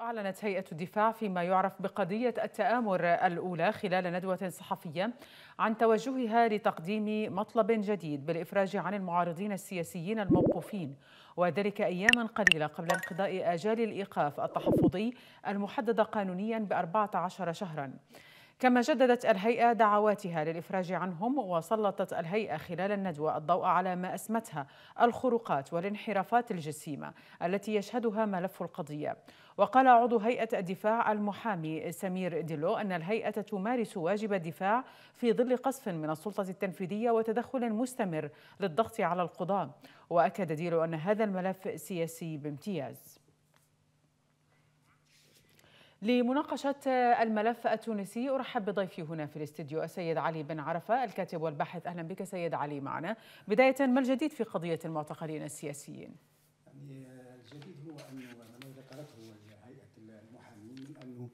أعلنت هيئة الدفاع فيما يعرف بقضية التآمر الأولى خلال ندوة صحفية عن توجهها لتقديم مطلب جديد بالإفراج عن المعارضين السياسيين الموقوفين وذلك أياما قليلة قبل انقضاء آجال الإيقاف التحفظي المحددة قانونيا ب 14 شهرا. كما جددت الهيئة دعواتها للإفراج عنهم وسلطت الهيئة خلال الندوة الضوء على ما أسمتها الخروقات والانحرافات الجسيمة التي يشهدها ملف القضية. وقال عضو هيئة الدفاع المحامي سمير ديلو أن الهيئة تمارس واجب الدفاع في ظل قصف من السلطة التنفيذية وتدخل مستمر للضغط على القضاة. وأكد ديلو أن هذا الملف سياسي بامتياز. لمناقشة الملف التونسي أرحب بضيفي هنا في الاستديو السيد علي بن عرفة الكاتب والباحث. أهلا بك سيد علي معنا. بداية ما الجديد في قضية المعتقلين السياسيين؟ يعني الجديد هو أنه ما ذكرته هيئة المحامين أنه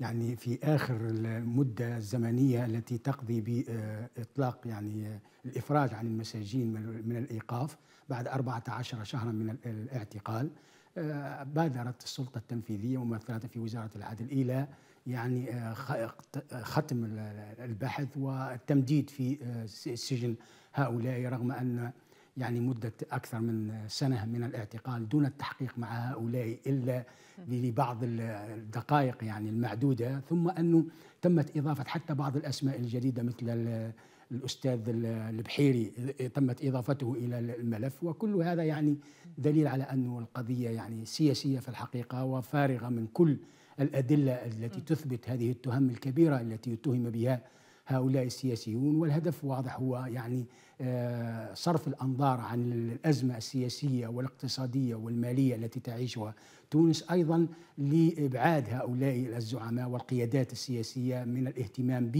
يعني في آخر المدة الزمنية التي تقضي بإطلاق يعني الإفراج عن المساجين من الإيقاف بعد 14 شهرا من الاعتقال آه، بادرت السلطة التنفيذية ممثلة في وزارة العدل إلى يعني آه، ختم البحث والتمديد في آه، سجن هؤلاء رغم أن يعني مدة أكثر من سنة من الاعتقال دون التحقيق مع هؤلاء إلا لبعض الدقائق يعني المعدودة ثم أنه تمت إضافة حتى بعض الأسماء الجديدة مثل الأستاذ البحيري تمت إضافته إلى الملف وكل هذا يعني دليل على أن القضية يعني سياسية في الحقيقة وفارغة من كل الأدلة التي تثبت هذه التهم الكبيرة التي يتهم بها هؤلاء السياسيون والهدف واضح هو يعني صرف الأنظار عن الأزمة السياسية والاقتصادية والمالية التي تعيشها. تونس أيضا لإبعاد هؤلاء الزعماء والقيادات السياسية من الاهتمام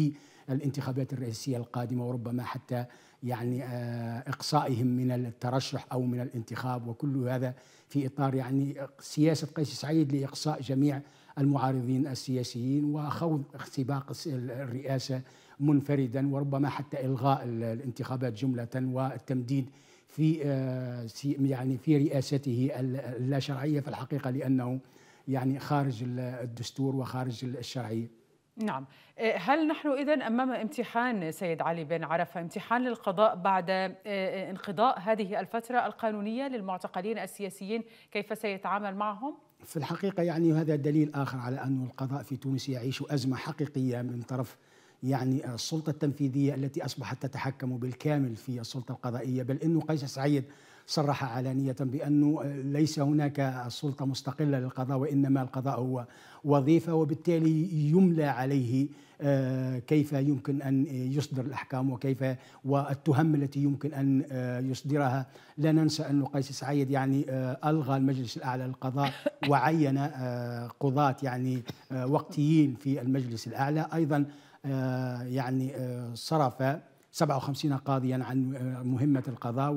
بالانتخابات الرئاسيه القادمة وربما حتى يعني آه، إقصائهم من الترشح أو من الانتخاب. وكل هذا في إطار يعني سياسة قيس سعيد لإقصاء جميع المعارضين السياسيين وخوض سباق الرئاسة منفردا وربما حتى إلغاء الانتخابات جملة والتمديد في آه، يعني في رئاسته اللا شرعية في الحقيقة لأنه يعني خارج الدستور وخارج الشرعية. نعم آه، هل نحن إذا أمام امتحان سيد علي بن عرفة امتحان للقضاء بعد آه، انقضاء هذه الفترة القانونية للمعتقلين السياسيين كيف سيتعامل معهم؟ في الحقيقة يعني هذا دليل آخر على أن القضاء في تونس يعيش أزمة حقيقية من طرف يعني السلطة التنفيذية التي أصبحت تتحكم بالكامل في السلطة القضائية بل أنه قيس سعيد صرح علانية بأنه ليس هناك سلطة مستقلة للقضاء وإنما القضاء هو وظيفة وبالتالي يملى عليه آه، كيف يمكن أن يصدر الأحكام وكيف والتهم التي يمكن أن آه، يصدرها. لا ننسى أن قيس سعيد يعني آه، ألغى المجلس الأعلى للقضاء وعين قضاة يعني وقتيين في المجلس الأعلى. أيضا يعني صرف 57 قاضيا عن مهمة القضاء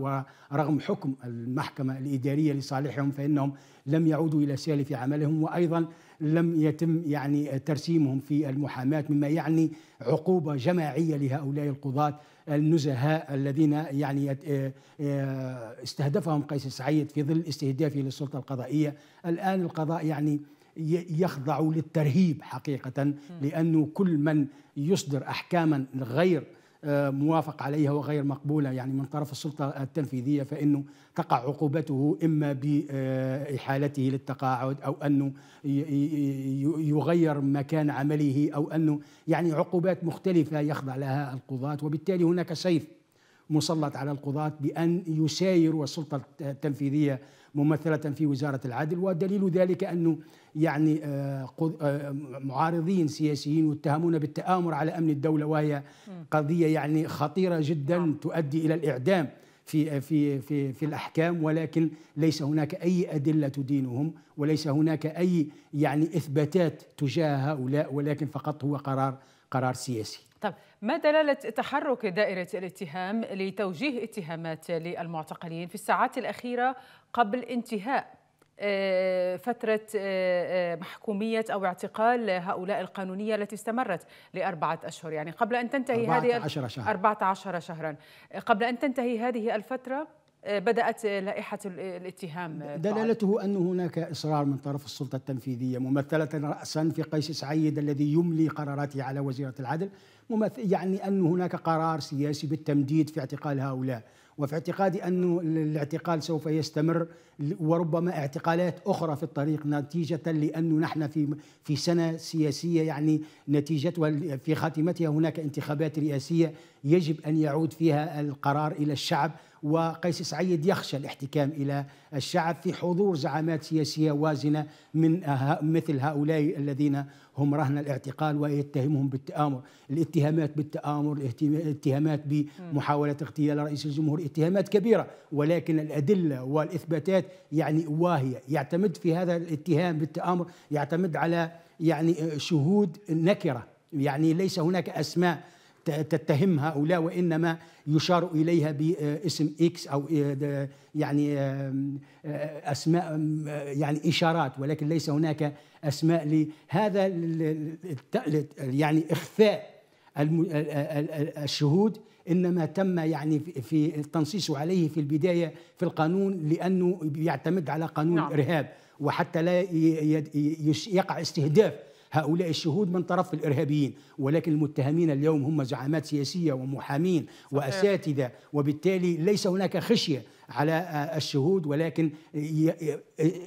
ورغم حكم المحكمة الإدارية لصالحهم فإنهم لم يعودوا إلى سالف عملهم وأيضا لم يتم يعني ترسيمهم في المحاماة مما يعني عقوبة جماعية لهؤلاء القضاة النزهاء الذين يعني استهدفهم قيس سعيد في ظل استهدافه للسلطة القضائية. الآن القضاء يعني يخضع للترهيب حقيقة لأنه كل من يصدر أحكاما غير آه، موافق عليها وغير مقبولة يعني من طرف السلطة التنفيذية فإنه تقع عقوبته إما بإحالته للتقاعد أو أنه يغير مكان عمله أو أنه يعني عقوبات مختلفة يخضع لها القضاة وبالتالي هناك سيف مسلط على القضاة بأن يسايروا السلطة التنفيذية ممثلة في وزارة العدل ودليل ذلك أنه يعني آه، آه، معارضين سياسيين يتهمون بالتآمر على أمن الدولة وهي قضية يعني خطيرة جدا نعم. تؤدي إلى الإعدام في في في في الأحكام ولكن ليس هناك أي أدلة تدينهم وليس هناك أي يعني إثباتات تجاه هؤلاء ولكن فقط هو قرار قرار سياسي. طيب ما دلالة تحرك دائرة الاتهام لتوجيه اتهامات للمعتقلين في الساعات الأخيرة قبل انتهاء آه، فترة آه، آه، محكومية أو اعتقال هؤلاء القانونية التي استمرت لأربعة أشهر؟ يعني قبل أن تنتهي 14 هذه شهر 14 شهرا. قبل أن تنتهي هذه الفترة بدأت لائحة الاتهام دلالته أن هناك إصرار من طرف السلطة التنفيذية ممثلة رأسا في قيس سعيد الذي يملي قراراته على وزيرة العدل يعني أن هناك قرار سياسي بالتمديد في اعتقال هؤلاء وفي اعتقادي أن الاعتقال سوف يستمر وربما اعتقالات أخرى في الطريق نتيجة لأنه نحن في في سنة سياسية يعني نتيجتها في خاتمتها هناك انتخابات رئاسية يجب أن يعود فيها القرار إلى الشعب. وقيس سعيد يخشى الاحتكام إلى الشعب في حضور زعامات سياسية وازنة من مثل هؤلاء الذين هم رهن الاعتقال ويتهمهم بالتآمر. الاتهامات بالتآمر الاتهامات بمحاولة اغتيال رئيس الجمهور اتهامات كبيرة ولكن الأدلة والإثباتات يعني واهية. يعتمد في هذا الاتهام بالتآمر يعتمد على يعني شهود نكرة. يعني ليس هناك أسماء تتهم هؤلاء وإنما يشار إليها باسم إكس أو يعني أسماء يعني إشارات ولكن ليس هناك أسماء لهذا يعني إخفاء الشهود إنما تم يعني في التنصيص عليه في البداية في القانون لأنه يعتمد على قانون نعم. الارهاب وحتى لا يقع استهداف هؤلاء الشهود من طرف الإرهابيين ولكن المتهمين اليوم هم زعامات سياسية ومحامين وأساتذة وبالتالي ليس هناك خشية على الشهود ولكن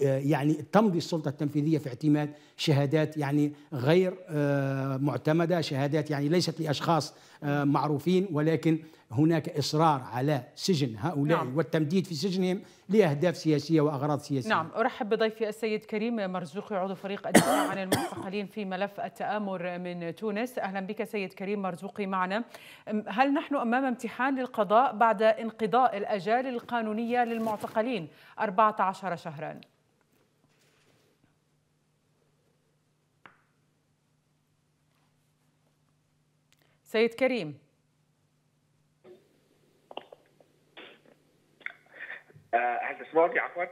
يعني تمضي السلطة التنفيذية في اعتماد شهادات يعني غير آه، معتمدة شهادات يعني ليست لأشخاص آه، معروفين ولكن هناك إصرار على سجن هؤلاء نعم. والتمديد في سجنهم لأهداف سياسية وأغراض سياسية. نعم، أرحب بضيفي السيد كريم مرزوقي عضو فريق الدفاع عن المعتقلين في ملف التأمر من تونس، أهلا بك سيد كريم مرزوقي معنا. هل نحن أمام امتحان للقضاء بعد انقضاء الأجال القانونية للمعتقلين 14 شهرا؟ سيد كريم آه، هل تسمعني عفوا؟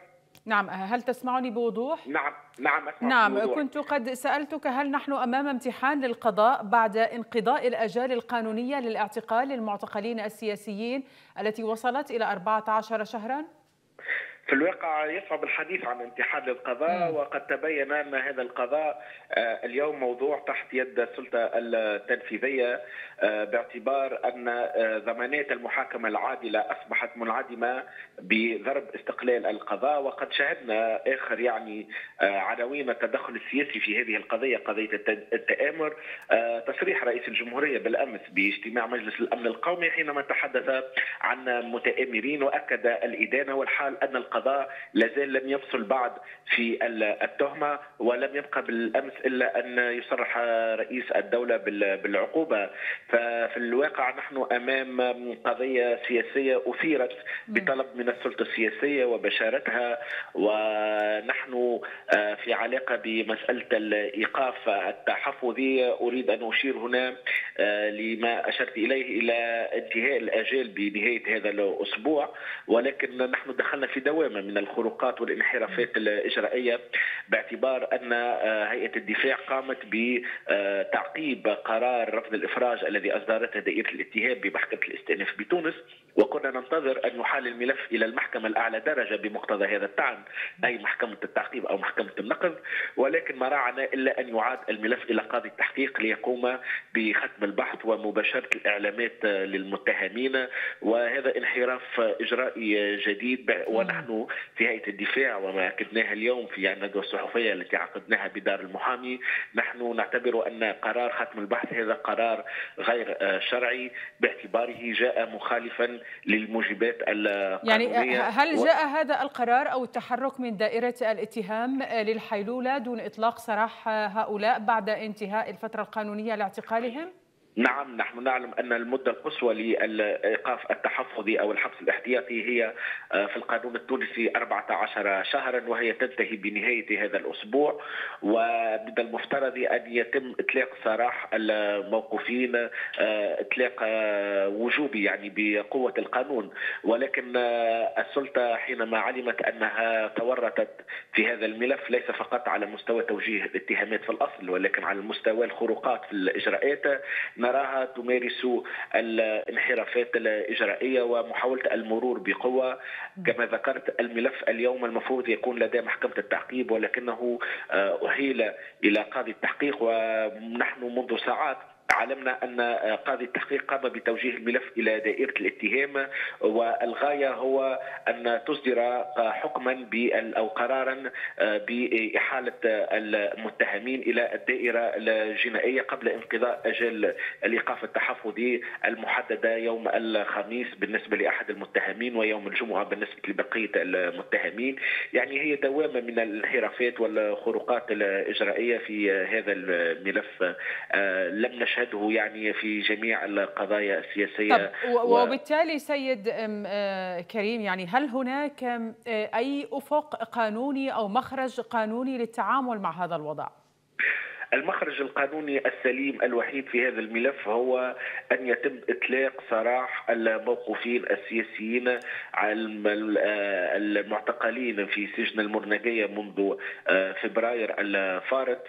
نعم هل تسمعني بوضوح؟ نعم نعم أسمع نعم بوضوح. كنت قد سألتك هل نحن أمام امتحان للقضاء بعد انقضاء الأجال القانونية للاعتقال للمعتقلين السياسيين التي وصلت إلى 14 شهراً؟ في الواقع يصعب الحديث عن امتحان للقضاء وقد تبين أن هذا القضاء آه، اليوم موضوع تحت يد السلطة التنفيذية آه، باعتبار أن آه، زمانات المحاكمة العادلة أصبحت منعدمة بضرب استقلال القضاء وقد شهدنا آخر يعني عناوين التدخل السياسي في هذه القضية قضية التآمر. تصريح رئيس الجمهورية بالأمس باجتماع مجلس الأمن القومي حينما تحدث عن متآمرين وأكد الإدانة والحال أن القضاء لازال لم يفصل بعد في التهمة ولم يبقى بالأمس إلا أن يصرح رئيس الدولة بالعقوبة. ففي الواقع نحن أمام قضية سياسية أثيرت بطلب من السلطة السياسية وبشارتها ونحن آه، في علاقة بمسألة الإيقاف التحفظي أريد أن أشير هنا لما أشرت إليه إلى انتهاء الاجال بنهاية هذا الأسبوع ولكن نحن دخلنا في دوام دوامة من الخروقات والانحرافات الإجرائية باعتبار أن آه، هيئة الدفاع قامت بتعقيب قرار رفض الإفراج الذي أصدرته دائرة الاتهام بمحكمة الإستئناف بتونس. وكنا ننتظر أن يحال الملف إلى المحكمة الأعلى درجة بمقتضى هذا الطعن أي محكمة التعقيب أو محكمة النقض ولكن ما راعنا إلا أن يعاد الملف إلى قاضي التحقيق ليقوم بختم البحث ومباشرة الإعلامات للمتهمين. وهذا انحراف إجرائي جديد ونحن في هيئة الدفاع وما اكدناه اليوم في الندوه الصحفية التي عقدناها بدار المحامي. نحن نعتبر أن قرار ختم البحث هذا قرار غير شرعي. باعتباره جاء مخالفا للموجبات القانونية يعني هل جاء هذا القرار أو التحرك من دائرة الاتهام للحيلولة دون إطلاق سراح هؤلاء بعد انتهاء الفترة القانونية لاعتقالهم؟ نعم نحن نعلم أن المدة القصوى لإيقاف التحفظي أو الحبس الاحتياطي هي آه، في القانون التونسي 14 شهرا وهي تنتهي بنهاية هذا الأسبوع. ومن المفترض أن يتم إطلاق سراح الموقوفين آه، إطلاق آه، وجوبي يعني بقوة القانون. ولكن السلطة حينما علمت أنها تورطت في هذا الملف ليس فقط على مستوى توجيه الاتهامات في الأصل ولكن على مستوى الخروقات في الإجراءات نراها تمارس الانحرافات الإجرائية ومحاولة المرور بقوة. كما ذكرت الملف اليوم المفروض يكون لدى محكمة التعقيب ولكنه أهيل إلى قاضي التحقيق ونحن منذ ساعات علمنا أن قاضي التحقيق قام بتوجيه الملف إلى دائرة الاتهام والغاية هو أن تصدر حكما أو قرارا بإحالة المتهمين إلى الدائرة الجنائية قبل انقضاء أجل الإيقاف التحفظي المحددة يوم الخميس بالنسبة لأحد المتهمين ويوم الجمعة بالنسبة لبقية المتهمين. يعني هي دوامة من الانحرافات والخروقات الإجرائية في هذا الملف. لم نشهد نشهده يعني في جميع القضايا السياسية طب وبالتالي سيد كريم يعني هل هناك أي أفق قانوني أو مخرج قانوني للتعامل مع هذا الوضع؟ المخرج القانوني السليم الوحيد في هذا الملف هو أن يتم إطلاق سراح الموقوفين السياسيين المعتقلين في سجن المرنجية منذ فبراير الفارط.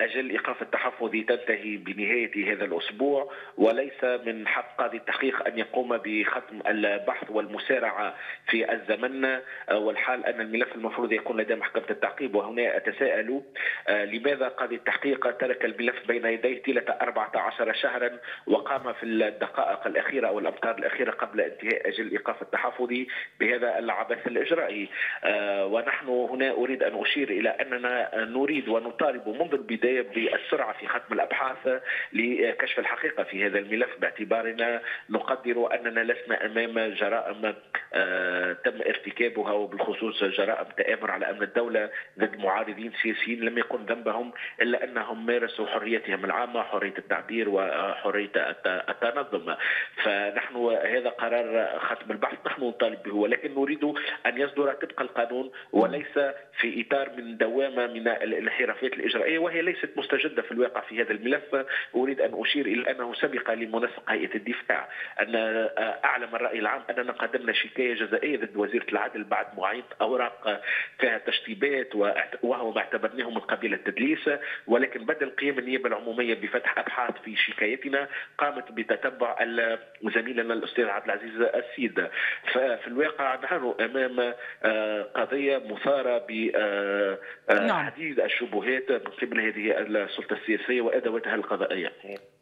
أجل إيقاف التحفظ تنتهي بنهاية هذا الأسبوع وليس من حق قاضي التحقيق أن يقوم بختم البحث والمسارعة في الزمن. والحال أن الملف المفروض يكون لدى محكمة التعقيب وهنا أتساءل لماذا قاضي التحقيق ترك الملف بين يديه طيلة 14 شهرا وقام في الدقائق الأخيرة أو الأمتار الأخيرة قبل انتهاء أجل الإيقاف التحفظي بهذا العبث الإجرائي. آه ونحن هنا أريد أن أشير إلى أننا نريد ونطالب منذ البداية بالسرعة في ختم الأبحاث لكشف الحقيقة في هذا الملف. باعتبارنا نقدر أننا لسنا أمام جرائم آه تم ارتكابها وبالخصوص جرائم تآمر على أمن الدولة ضد معارضين سياسيين لم يكن ذنبهم إلا أنهم مارسوا حريتهم العامة حرية التعبير وحرية التنظم. فنحن هذا قرار ختم البحث. نحن نطالب به ولكن نريد أن يصدر طبق القانون وليس في إطار من دوامة من الانحرافات الإجرائية وهي ليست مستجدة في الواقع في هذا الملف. أريد أن أشير إلى أنه سبق لمنسق هيئة الدفاع أن أعلم الرأي العام أننا قدمنا شكاية جزائية ضد وزيرة العدل بعد معاينة أوراق فيها تشطيبات وهو ما اعتبرناه من قبيل التدليس ولكن بدل قيام النيابة العمومية بفتح أبحاث في شكايتنا قامت بتتبع زميلنا الأستاذ عبد العزيز السيد. ففي الواقع نحن أمام قضية مثارة بحديد الشبهات من قبل هذه السلطة السياسية وأدواتها القضائية.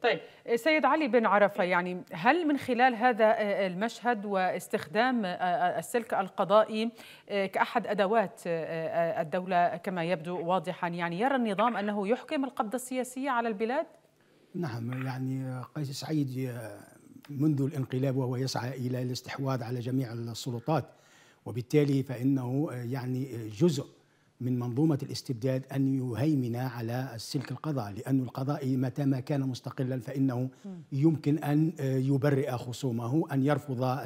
طيب سيد علي بن عرفة يعني هل من خلال هذا المشهد واستخدام السلك القضائي كأحد أدوات الدولة كما يبدو واضحا يعني يرى النظام أنه يحكم القبضه السياسيه على البلاد؟ نعم يعني قيس سعيد منذ الانقلاب وهو يسعى إلى الاستحواذ على جميع السلطات وبالتالي فإنه يعني جزء من منظومة الاستبداد أن يهيمن على السلك القضاء لأن القضاء متى ما كان مستقلا فإنه يمكن أن يبرئ خصومه أن يرفض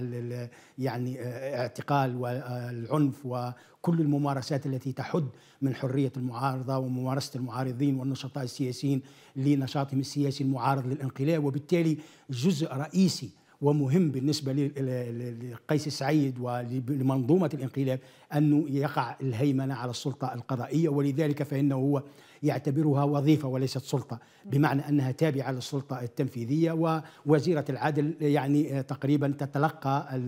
يعني اعتقال والعنف وكل الممارسات التي تحد من حرية المعارضة وممارسة المعارضين والنشطاء السياسيين لنشاطهم السياسي المعارض للانقلاب. وبالتالي جزء رئيسي ومهم بالنسبة لقيس سعيد ولمنظومة الانقلاب أنه يقع الهيمنة على السلطة القضائية ولذلك فإنه هو يعتبرها وظيفة وليست سلطة بمعنى أنها تابعة للسلطة التنفيذية ووزيرة العدل يعني تقريبا تتلقى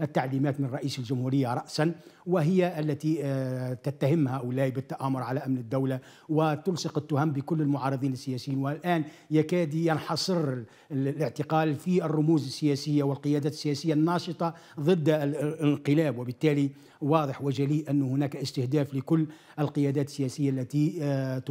التعليمات من رئيس الجمهورية رأسا وهي التي تتهم هؤلاء بالتآمر على أمن الدولة وتلصق التهم بكل المعارضين السياسيين. والآن يكاد ينحصر الاعتقال في الرموز السياسية والقيادات السياسية الناشطة ضد الانقلاب. وبالتالي واضح وجلي أن هناك استهداف لكل القيادات السياسية التي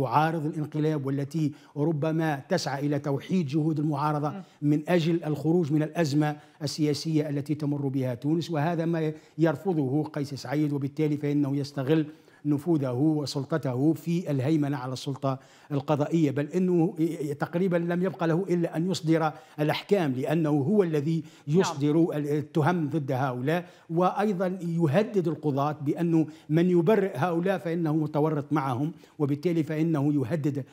تعارض الانقلاب والتي ربما تسعى إلى توحيد جهود المعارضة من أجل الخروج من الأزمة السياسية التي تمر بها تونس وهذا ما يرفضه قيس سعيد وبالتالي فإنه يستغل نفوذه وسلطته في الهيمنة على السلطة القضائية بل إنه تقريبا لم يبقى له إلا أن يصدر الأحكام لأنه هو الذي يصدر التهم ضد هؤلاء وأيضا يهدد القضاة بأنه من يبرئ هؤلاء فإنه متورط معهم وبالتالي فإنه يهدد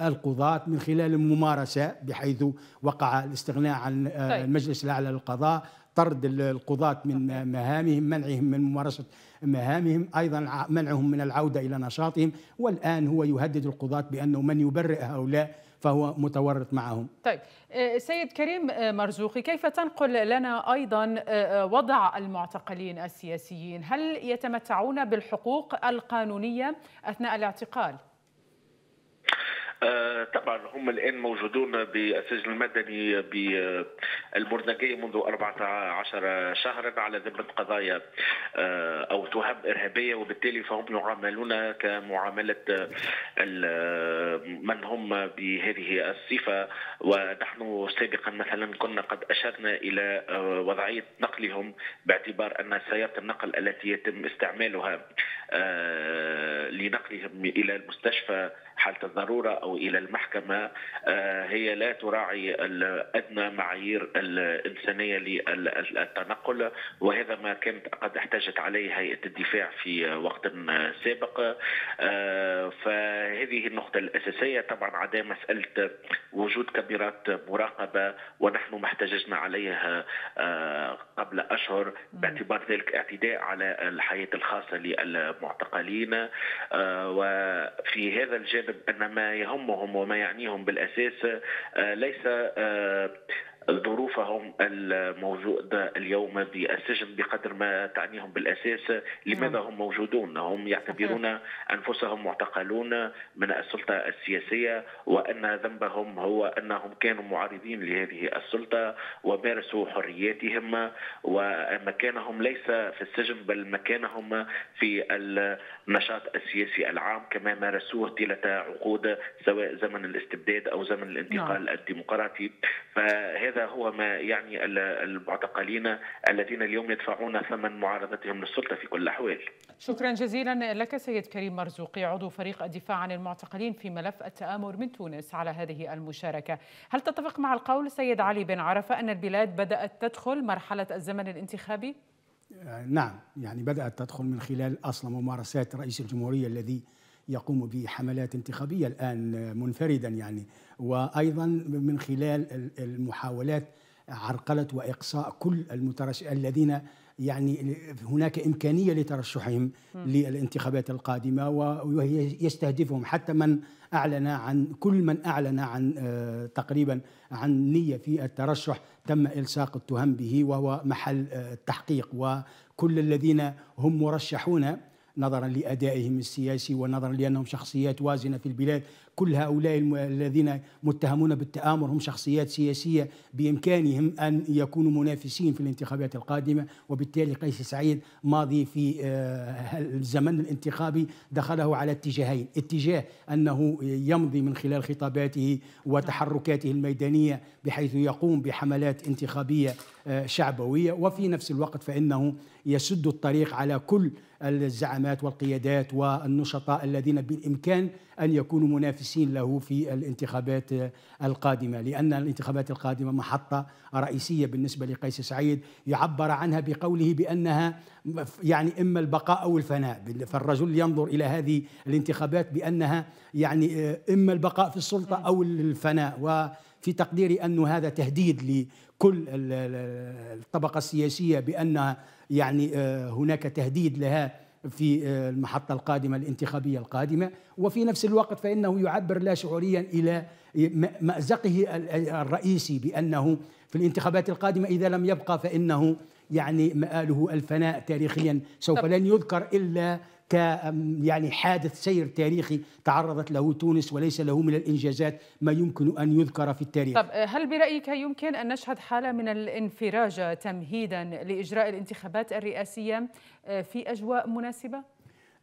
القضاة من خلال الممارسه بحيث وقع الاستغناء عن المجلس الأعلى للقضاء طرد القضاة من مهامهم منعهم من ممارسة مهامهم أيضا منعهم من العودة إلى نشاطهم والآن هو يهدد القضاة بأنه من يبرئ هؤلاء فهو متورط معهم. طيب سيد كريم مرزوقي كيف تنقل لنا أيضا وضع المعتقلين السياسيين؟ هل يتمتعون بالحقوق القانونية أثناء الاعتقال؟ آه، طبعا هم الآن موجودون بالسجن المدني بالمرنقيه منذ 14 شهرا على ذمة قضايا آه، أو تهم إرهابية وبالتالي فهم يعاملون كمعاملة من هم بهذه الصفة. ونحن سابقا مثلا كنا قد أشرنا إلى آه، وضعية نقلهم باعتبار أن سيارة النقل التي يتم استعمالها لنقلهم إلى المستشفى حالة الضرورة أو إلى المحكمة آه، هي لا تراعي أدنى معايير الإنسانية للتنقل وهذا ما كانت قد احتجت عليه هيئة الدفاع في وقت سابق. آه، فهذه النقطة الأساسية. طبعا عدا مسألة وجود كاميرات مراقبة ونحن ما احتججنا عليها آه، قبل أشهر باعتبار ذلك اعتداء على الحياة الخاصة للمعتقلين. وفي هذا الجانب أن ما يهمهم وما يعنيهم بالأساس آه، ليس آه، ظروفهم الموجودة اليوم بالسجن بقدر ما تعنيهم بالأساس لماذا نعم. هم موجودون هم يعتبرون أنفسهم معتقلون من السلطة السياسية وأن ذنبهم هو أنهم كانوا معارضين لهذه السلطة ومارسوا حرياتهم ومكانهم ليس في السجن بل مكانهم في النشاط السياسي العام كما مارسوه طيلة عقود سواء زمن الاستبداد أو زمن الانتقال نعم. الديمقراطي فهذا هذا هو ما يعني المعتقلين الذين اليوم يدفعون ثمن معارضتهم للسلطة في كل الأحوال. شكرا جزيلا لك سيد كريم مرزوقي عضو فريق الدفاع عن المعتقلين في ملف التآمر من تونس على هذه المشاركة. هل تتفق مع القول سيد علي بن عرفة أن البلاد بدأت تدخل مرحلة الزمن الانتخابي؟ نعم يعني بدأت تدخل من خلال أصلا ممارسات رئيس الجمهورية الذي يقوم بحملات انتخابية الآن منفردا يعني. وأيضا من خلال المحاولات عرقلة وإقصاء كل المترشح الذين يعني هناك إمكانية لترشحهم للانتخابات القادمة وهي يستهدفهم. حتى من أعلن عن كل من أعلن عن آه، تقريبا عن نية في الترشح تم إلصاق التهم به وهو محل آه، التحقيق. وكل الذين هم مرشحون نظرا لأدائهم السياسي ونظرا لأنهم شخصيات وازنة في البلاد. كل هؤلاء الذين متهمون بالتآمر هم شخصيات سياسية بإمكانهم أن يكونوا منافسين في الانتخابات القادمة. وبالتالي قيس سعيد ماضي في آه، الزمن الانتخابي دخله على اتجاهين. اتجاه أنه يمضي من خلال خطاباته وتحركاته الميدانية بحيث يقوم بحملات انتخابية آه، شعبوية. وفي نفس الوقت فإنه يسد الطريق على كل الزعامات والقيادات والنشطاء الذين بالإمكان أن يكونوا منافسين له في الانتخابات القادمة لأن الانتخابات القادمة محطة رئيسية بالنسبة لقيس سعيد يعبر عنها بقوله بأنها يعني إما البقاء أو الفناء. فالرجل ينظر إلى هذه الانتخابات بأنها يعني إما البقاء في السلطة أو الفناء. وفي تقديري أن هذا تهديد لكل الطبقة السياسية بأن يعني هناك تهديد لها في آه، المحطة القادمة الانتخابية القادمة. وفي نفس الوقت فإنه يعبر لا شعوريا إلى مأزقه الرئيسي بأنه في الانتخابات القادمة إذا لم يبقى فإنه يعني مآله الفناء تاريخيا سوف لن يذكر إلا ك يعني حادث سير تاريخي تعرضت له تونس وليس له من الإنجازات ما يمكن أن يذكر في التاريخ. طب هل برأيك يمكن أن نشهد حالة من الانفراج تمهيدا لإجراء الانتخابات الرئاسية آه، في أجواء مناسبة؟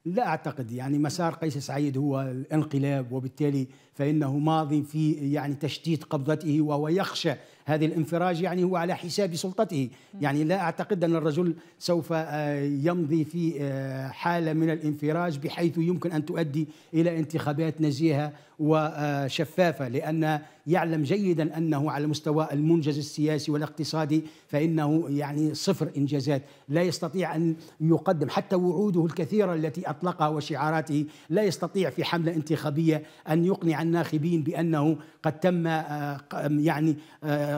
لا أعتقد يعني مسار قيس سعيد هو الانقلاب وبالتالي فإنه ماضي في يعني تشتيت قبضته وهو يخشى هذه الانفراج يعني هو على حساب سلطته. يعني لا أعتقد أن الرجل سوف آه، يمضي في آه، حالة من الانفراج بحيث يمكن أن تؤدي إلى انتخابات نزيهة وشفافة لأن يعلم جيدا أنه على مستوى المنجز السياسي والاقتصادي فإنه يعني صفر إنجازات. لا يستطيع أن يقدم حتى وعوده الكثيرة التي أطلقها وشعاراته لا يستطيع في حملة انتخابية أن يقنع الناخبين بأنه قد تم آه، يعني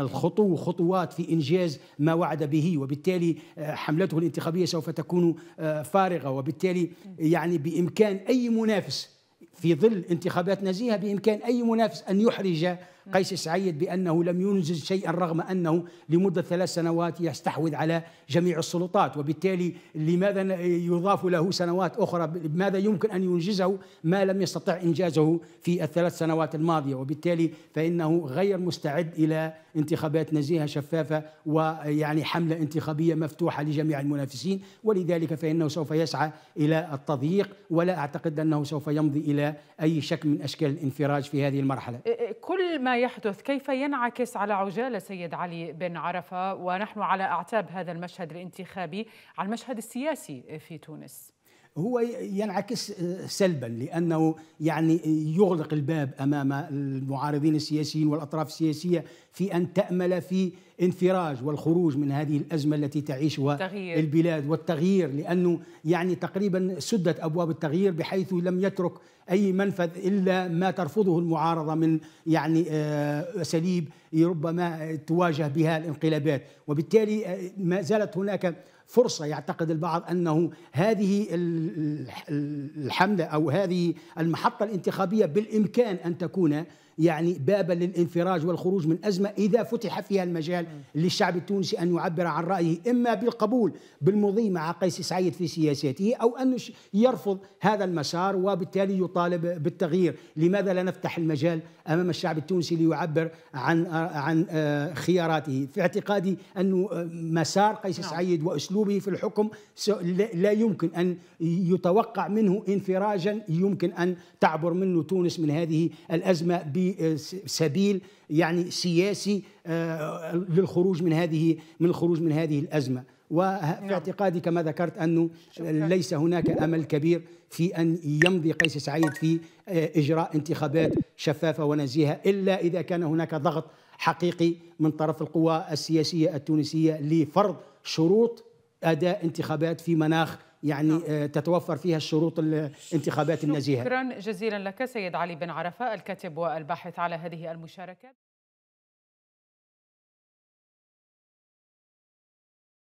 الخطو خطوات في إنجاز ما وعد به وبالتالي آه، حملته الانتخابية سوف تكون آه، فارغة وبالتالي يعني بإمكان أي منافس في ظل انتخابات نزيهة بإمكان أي منافس أن يحرج قيس سعيد بأنه لم ينجز شيئا رغم أنه لمدة ثلاث سنوات يستحوذ على جميع السلطات وبالتالي لماذا يضاف له سنوات أخرى؟ ماذا يمكن أن ينجزه؟ ما لم يستطع إنجازه في الثلاث سنوات الماضية وبالتالي فإنه غير مستعد إلى انتخابات نزيهة شفافة ويعني حملة انتخابية مفتوحة لجميع المنافسين ولذلك فإنه سوف يسعى إلى التضييق ولا أعتقد أنه سوف يمضي إلى أي شكل من أشكال الانفراج في هذه المرحلة. كل ما يحدث كيف ينعكس على عجالة سيد علي بن عرفة؟ ونحن على أعتاب هذا المشهد الانتخابي على المشهد السياسي في تونس. هو ينعكس سلبا لأنه يعني يغلق الباب أمام المعارضين السياسيين والأطراف السياسية في أن تأمل في انفراج والخروج من هذه الأزمة التي تعيشها تغيير. البلاد والتغيير لأنه يعني تقريبا سدت أبواب التغيير بحيث لم يترك أي منفذ إلا ما ترفضه المعارضة من يعني أساليب ربما تواجه بها الانقلابات وبالتالي ما زالت هناك فرصة يعتقد البعض أنه هذه الحملة أو هذه المحطة الانتخابية بالإمكان أن تكون يعني بابا للانفراج والخروج من أزمة إذا فتح فيها المجال للشعب التونسي أن يعبر عن رأيه إما بالقبول بالمضي مع قيس سعيد في سياساته أو أن يرفض هذا المسار وبالتالي يطالب بالتغيير لماذا لا نفتح المجال أمام الشعب التونسي ليعبر عن عن خياراته في اعتقادي أنه مسار قيس نعم. سعيد وأسلوبه في الحكم لا يمكن أن يتوقع منه انفراجا يمكن أن تعبر منه تونس من هذه الأزمة بسبيل يعني سياسي آه، للخروج من هذه من الخروج من هذه الأزمة وفي نعم. اعتقادي كما ذكرت انه. ليس هناك أمل كبير في أن يمضي قيس سعيد في آه، إجراء انتخابات شفافة ونزيهة إلا إذا كان هناك ضغط حقيقي من طرف القوى السياسية التونسية لفرض شروط أداء انتخابات في مناخ يعني نعم. آه، تتوفر فيها الشروط الانتخابات النزيهه شكرا جزيلا لك سيد علي بن عرفة الكاتب والباحث على هذه المشاركه